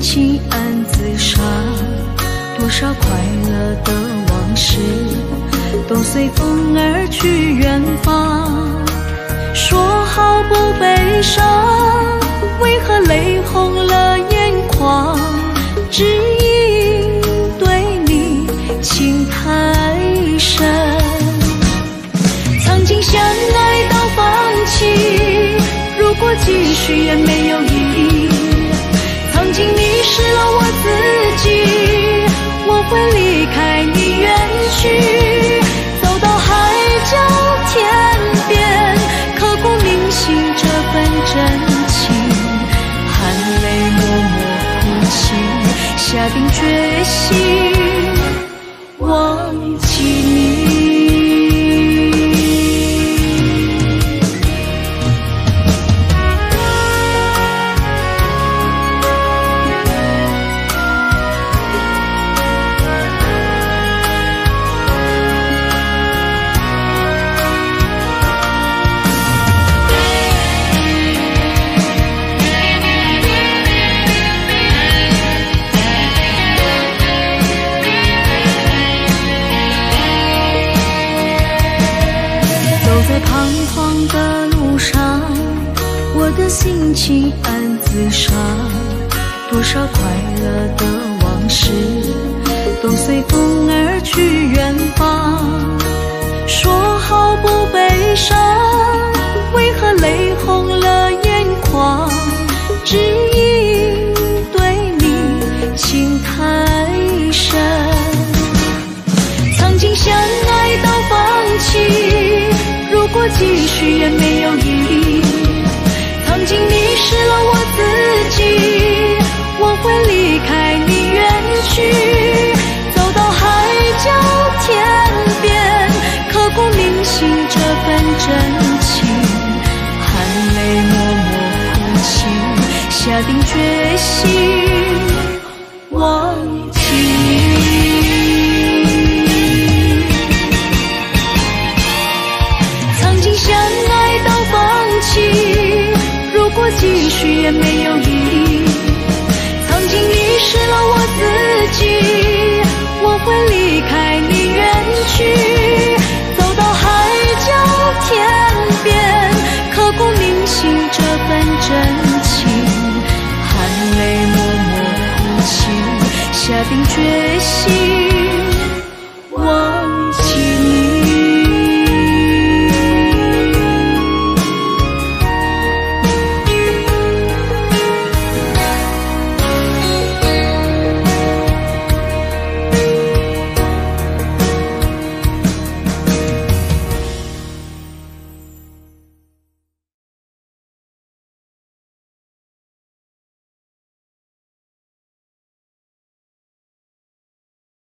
情暗自伤，多少快乐的往事都随风而去远方。说好不悲伤，为何泪红了眼眶？只因对你情太深。曾经相爱到放弃，如果继续也没有定决心在彷徨的路上，我的心情暗自伤。多少快乐的往事都随风儿去远方。说好不悲伤，为何泪红继续也没有意义。曾经迷失了我自己，我会离开你远去，走到海角天边，刻骨铭心这份真情，含泪默默哭泣，下定决心。也没有意义，曾经迷失了我自己，我会离开你远去，走到海角天边，刻骨铭心这份真情，含泪默默哭泣，下定决心。